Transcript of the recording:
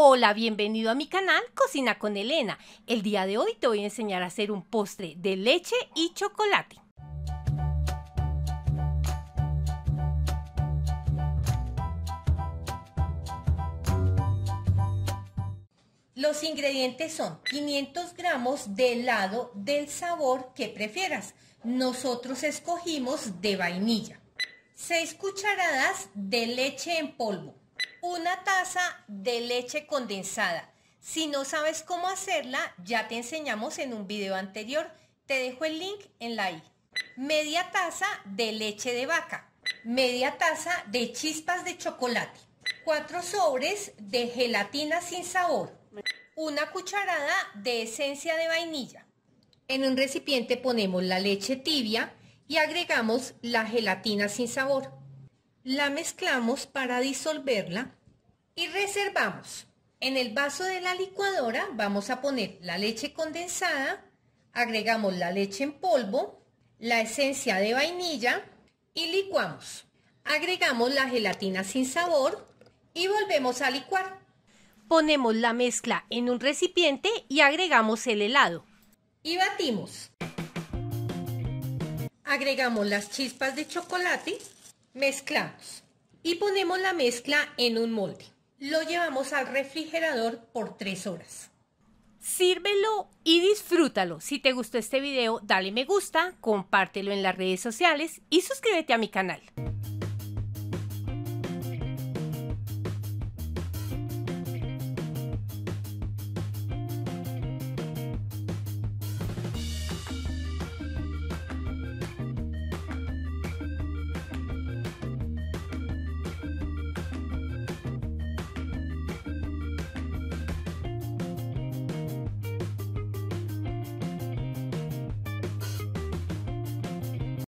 Hola, bienvenido a mi canal Cocina con Elena. El día de hoy te voy a enseñar a hacer un postre de leche y chocolate. Los ingredientes son 500 gramos de helado del sabor que prefieras. Nosotros escogimos de vainilla. 6 cucharadas de leche en polvo. Una taza de leche condensada. Si no sabes cómo hacerla, ya te enseñamos en un video anterior. Te dejo el link en la i. Media taza de leche de vaca. Media taza de chispas de chocolate. 4 sobres de gelatina sin sabor una cucharada de esencia de vainilla. En un recipiente ponemos la leche tibia y agregamos la gelatina sin sabor. La mezclamos para disolverla y reservamos. En el vaso de la licuadora vamos a poner la leche condensada, agregamos la leche en polvo, la esencia de vainilla y licuamos. Agregamos la gelatina sin sabor y volvemos a licuar. Ponemos la mezcla en un recipiente y agregamos el helado. Y batimos. Agregamos las chispas de chocolate, mezclamos y ponemos la mezcla en un molde. Lo llevamos al refrigerador por 3 horas. Sírvelo y disfrútalo. Si te gustó este video, dale me gusta, compártelo en las redes sociales y suscríbete a mi canal.